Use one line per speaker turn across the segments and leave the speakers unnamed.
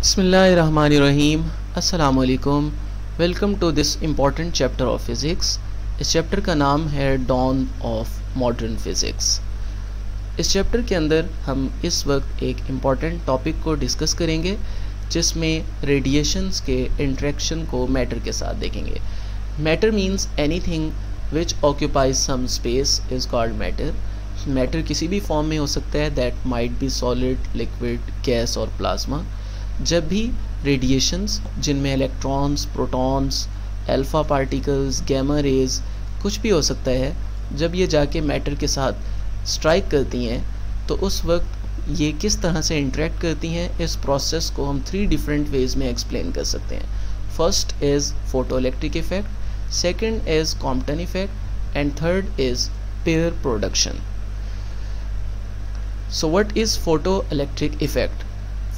Bismillahirrahmanirrahim Assalamualaikum welcome to this important chapter of physics. इस chapter का नाम है डॉन ऑफ़ मॉडर्न फिज़िक्स। इस चैप्टर के अंदर हम इस वक्त एक इंपॉर्टेंट टॉपिक को डिस्कस करेंगे, जिसमें रेडिएशंस के इंट्रैक्शन को मैटर के साथ देखेंगे। Matter means anything which occupies some space is called matter. Matter किसी भी फॉर्म में हो सकता है that might be solid, liquid, gas और प्लाज्मा। जब भी रेडिएशंस जिनमें electrons protons alpha particles gamma rays कुछ भी हो सकता है, जब ये जाके मैटर के साथ स्ट्राइक करती हैं तो उस वक्त ये किस तरह से इंटरेक्ट करती हैं, इस प्रोसेस को हम थ्री डिफरेंट वेज में एक्सप्लेन कर सकते हैं। First is photo electric effect second is Compton effect and third is pair production so what is photo electric effect?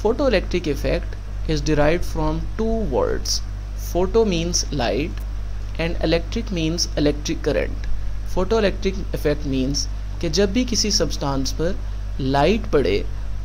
Photoelectric effect is derived from two words. Photo means light and electric means electric current. Photoelectric effect means कि जब भी किसी substance पर light पड़े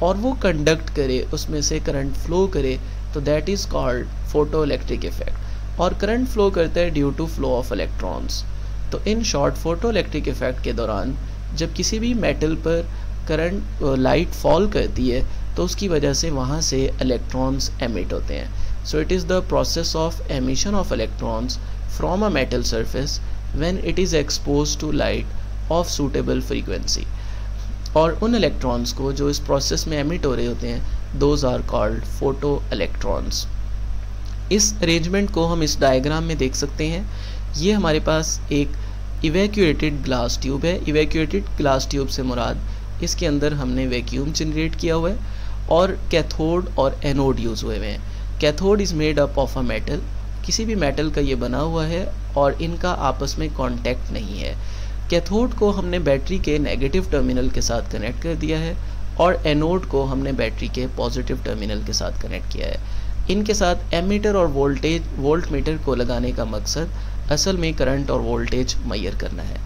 और वो conduct करे, उसमें से करंट फ्लो करे तो that is called photo electric effect और करंट फ्लो करता है due to flow of electrons तो in short photo electric effect के दौरान, जब किसी भी मेटल पर करंट लाइट फॉल करती है तो उसकी वजह से वहाँ से इलेक्ट्रॉन्स एमिट होते हैं। So it is the process of emission of electrons from a metal surface when it is expose to light of suitable frequency और उन इलेक्ट्रॉन्स को जो इस प्रोसेस में एमिट हो रहे होते हैं those are called photo electrons इस अरेंजमेंट को हम इस डायग्राम में देख सकते हैं। ये हमारे पास एक इवैक्यूएटेड ग्लास ट्यूब है। इवैक्यूएटेड ग्लास ट्यूब से मुराद इसके अंदर हमने वैक्यूम जनरेट किया हुआ है और कैथोड और एनोड यूज़ हुए हुए हैं। Cathode is made up of a metal किसी भी मेटल का ये बना हुआ है और इनका आपस में कांटेक्ट नहीं है। कैथोड को हमने बैटरी के नेगेटिव टर्मिनल के साथ कनेक्ट कर दिया है और एनोड को हमने बैटरी के पॉजिटिव टर्मिनल के साथ कनेक्ट किया है। इनके साथ एमीटर और वोल्टेज वोल्ट मीटर को लगाने का मकसद असल में करंट और वोल्टेज मैयर करना है।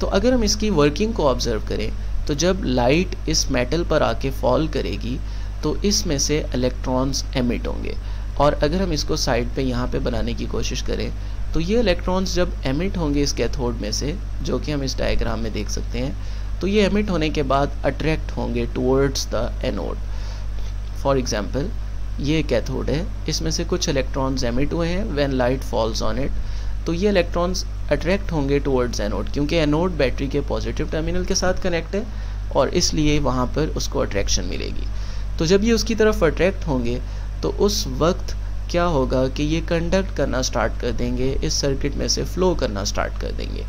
तो अगर हम इसकी वर्किंग को ऑब्ज़र्व करें तो जब लाइट इस मेटल पर आके फॉल करेगी तो इसमें से इलेक्ट्रॉन्स एमिट होंगे। और अगर हम इसको साइड पे यहाँ पे बनाने की कोशिश करें तो ये इलेक्ट्रॉन्स जब एमिट होंगे इस कैथोड में से, जो कि हम इस डायग्राम में देख सकते हैं तो ये एमिट होने के बाद अट्रैक्ट होंगे towards the anode for example ये कैथोड है, इसमें से कुछ इलेक्ट्रॉन्स एमिट हुए हैं when light falls on it तो ये इलेक्ट्रॉन्स अट्रैक्ट होंगे टुवर्ड्स एनोड क्योंकि एनोड बैटरी के पॉजिटिव टर्मिनल के साथ कनेक्ट है, और इसलिए वहाँ पर उसको अट्रैक्शन मिलेगी। तो जब ये उसकी तरफ़ अट्रैक्ट होंगे तो उस वक्त क्या होगा कि ये कंडक्ट करना स्टार्ट कर देंगे, इस सर्किट में से फ्लो करना स्टार्ट कर देंगे।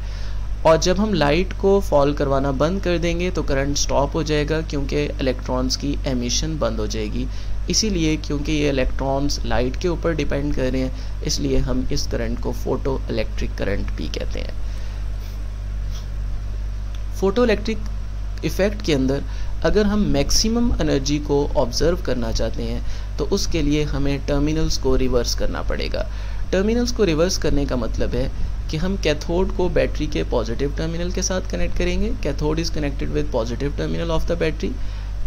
और जब हम लाइट को फॉल करवाना बंद कर देंगे तो करंट स्टॉप हो जाएगा क्योंकि इलेक्ट्रॉन्स की एमिशन बंद हो जाएगी। इसीलिए क्योंकि ये इलेक्ट्रॉन्स लाइट के ऊपर डिपेंड कर रहे हैं, इसलिए हम इस करंट को फ़ोटो इलेक्ट्रिक करंट भी कहते हैं। फ़ोटो इलेक्ट्रिक इफ़ेक्ट के अंदर अगर हम मैक्सिमम एनर्जी को ऑब्ज़र्व करना चाहते हैं तो उसके लिए हमें टर्मिनल्स को रिवर्स करना पड़ेगा। टर्मिनल्स को रिवर्स करने का मतलब है कि हम कैथोड को बैटरी के पॉजिटिव टर्मिनल के साथ कनेक्ट करेंगे। Cathode is connected with positive terminal of the battery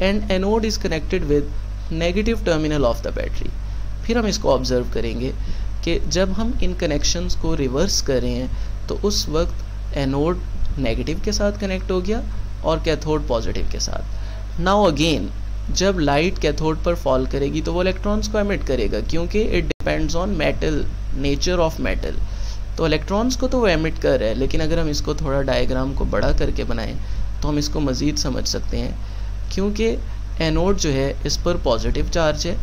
and anode is connected with negative terminal of the battery फिर हम इसको ऑब्ज़र्व करेंगे कि जब हम इन कनेक्शंस को रिवर्स कर रहे हैं तो उस वक्त एनोड नेगेटिव के साथ कनेक्ट हो गया और कैथोड पॉजिटिव के साथ। नाउ अगेन जब लाइट कैथोड पर फॉल करेगी तो वो इलेक्ट्रॉन्स को एमिट करेगा, क्योंकि it depends on metal nature of metal तो इलेक्ट्रॉन्स को तो वो एमिट कर रहा है, लेकिन अगर हम इसको थोड़ा डायग्राम को बड़ा करके बनाएँ तो हम इसको मज़ीद समझ सकते हैं। क्योंकि एनोड जो है, इस पर पॉजिटिव चार्ज है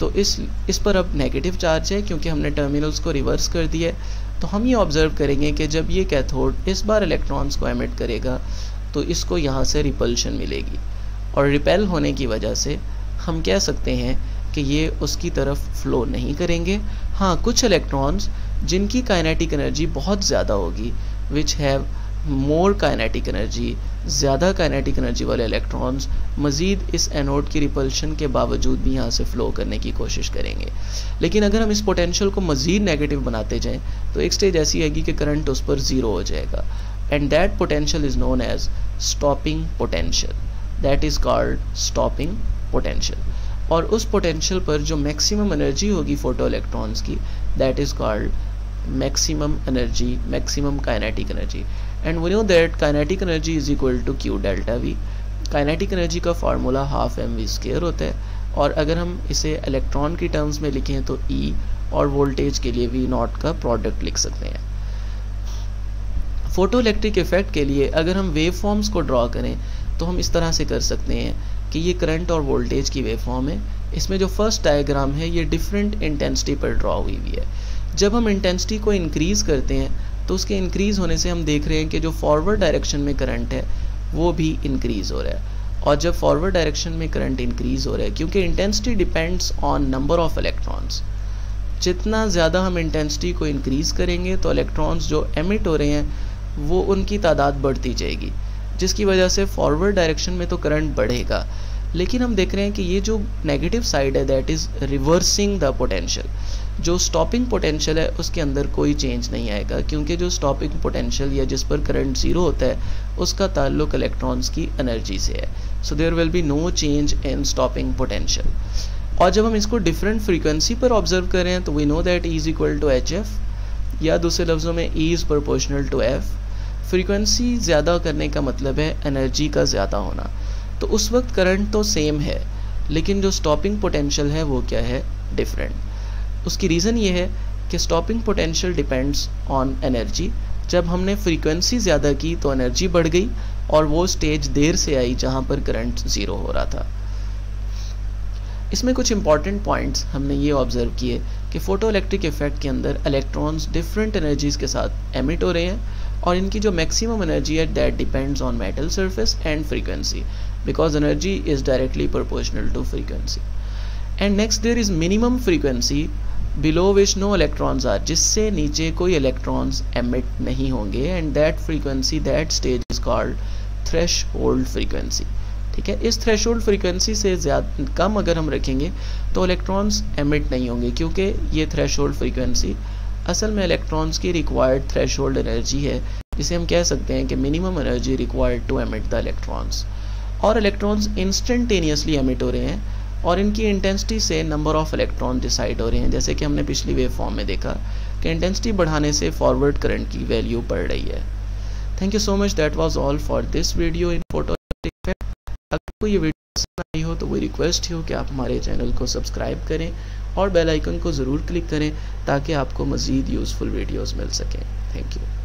तो इस इस पर अब नेगेटिव चार्ज है, क्योंकि हमने टर्मिनल्स को रिवर्स कर दिया तो हम ये ऑब्ज़र्व करेंगे कि जब ये कैथोड इस बार इलेक्ट्रॉन्स को एमिट करेगा तो इसको यहाँ से रिपल्शन मिलेगी। और रिपेल होने की वजह से हम कह सकते हैं कि ये उसकी तरफ़ फ्लो नहीं करेंगे। हाँ कुछ इलेक्ट्रॉन्स जिनकी काइनेटिक एनर्जी बहुत ज़्यादा होगी which have more kinetic energy ज़्यादा काइनेटिक एनर्जी वाले इलेक्ट्रॉन्स मज़ीद इस एनोड की रिपल्शन के बावजूद भी यहाँ से फ़्लो करने की कोशिश करेंगे। लेकिन अगर हम इस पोटेंशियल को मज़ीद नेगेटिव बनाते जाएँ तो एक स्टेज ऐसी आएगी कि करंट उस पर ज़ीरो हो जाएगा। And that potential is known as stopping potential that is called stopping potential और उस पोटेंशियल पर जो मैक्सिमम एनर्जी होगी फ़ोटो इलेक्ट्रॉन्स की that is called maximum energy, maximum kinetic energy. And we know that kinetic energy is equal to q delta v. Kinetic energy का formula half M V square होता है। और अगर हम इसे electron की टर्म्स में लिखें तो ई e और वोल्टेज के लिए वी नॉट का प्रोडक्ट लिख सकते हैं। फ़ोटो इलेक्ट्रिक इफ़ेक्ट के लिए अगर हम वेव फॉर्म्स को ड्रॉ करें तो हम इस तरह से कर सकते हैं कि ये करंट और वोल्टेज की वेव फॉर्म है। इसमें जो फ़र्स्ट डायग्राम है, ये डिफरेंट इंटेंसिटी पर ड्रॉ हुई हुई है। जब हम इंटेंसिटी को इंक्रीज़ करते हैं तो उसके इंक्रीज़ होने से हम देख रहे हैं कि जो फॉरवर्ड डायरेक्शन में करंट है, वो भी इंक्रीज़ हो रहा है। और जब फॉरवर्ड डायरेक्शन में करंट इंक्रीज़ हो रहा है, क्योंकि intensity depends on number of electrons जितना ज़्यादा हम इंटेंसिटी को इंक्रीज़ करेंगे तो इलेक्ट्रॉन्स जो एमिट हो रहे हैं, वो उनकी तादाद बढ़ती जाएगी, जिसकी वजह से फॉरवर्ड डायरेक्शन में तो करंट बढ़ेगा। लेकिन हम देख रहे हैं कि ये जो नेगेटिव साइड है that is reversing the potential जो स्टॉपिंग पोटेंशियल है, उसके अंदर कोई चेंज नहीं आएगा, क्योंकि जो स्टॉपिंग पोटेंशियल या जिस पर करंट ज़ीरो होता है, उसका ताल्लुक इलेक्ट्रॉन्स की एनर्जी से है. So there will be no change in stopping potential और जब हम इसको डिफरेंट फ्रीक्वेंसी पर ऑब्ज़र्व करें तो we know that is equal to H F या दूसरे लफ्ज़ों में E is proportional to F frequency ज़्यादा करने का मतलब है एनर्जी का ज़्यादा होना. तो उस वक्त करंट तो सेम है, लेकिन जो स्टॉपिंग पोटेंशियल है वो क्या है? डिफरेंट उसकी रीज़न ये है कि stopping potential depends on energy जब हमने फ्रीक्वेंसी ज़्यादा की तो एनर्जी बढ़ गई और वो स्टेज देर से आई जहाँ पर करंट ज़ीरो हो रहा था। इसमें कुछ इंपॉर्टेंट पॉइंट्स हमने ये ऑब्ज़र्व किए कि फ़ोटो इलेक्ट्रिक इफ़ेक्ट के अंदर इलेक्ट्रॉन्स डिफरेंट एनर्जीज के साथ एमिट हो रहे हैं और इनकी जो मैक्सिमम एनर्जी है that depends on metal surface and frequency because energy is directly proportional to frequency and next there is minimum frequency below which no electrons are जिससे नीचे कोई electrons emit नहीं होंगे and that frequency that stage is called threshold frequency ठीक है इस threshold frequency से ज़्यादा कम अगर हम रखेंगे तो इलेक्ट्रॉन्स एमिट नहीं होंगे क्योंकि ये थ्रेशोल्ड फ्रीक्वेंसी असल में इलेक्ट्रॉन्स की रिक्वायर्ड थ्रेशोल्ड एनर्जी है जिसे हम कह सकते हैं कि minimum energy required to emit the electrons और इलेक्ट्रॉन्स इंस्टेंटेनियसली एमिट हो रहे हैं और इनकी इंटेंसिटी से नंबर ऑफ़ इलेक्ट्रॉन डिसाइड हो रहे हैं। जैसे कि हमने पिछली वेव फॉर्म में देखा कि इंटेंसिटी बढ़ाने से फॉरवर्ड करंट की वैल्यू बढ़ रही है। Thank you so much that was all for this video in photo अगर आपको ये वीडियो पसंद आई हो तो वो रिक्वेस्ट हो कि आप हमारे चैनल को सब्सक्राइब करें और बेल आइकन को ज़रूर क्लिक करें ताकि आपको मज़ीद यूज़फुल वीडियोज़ मिल सकें। Thank you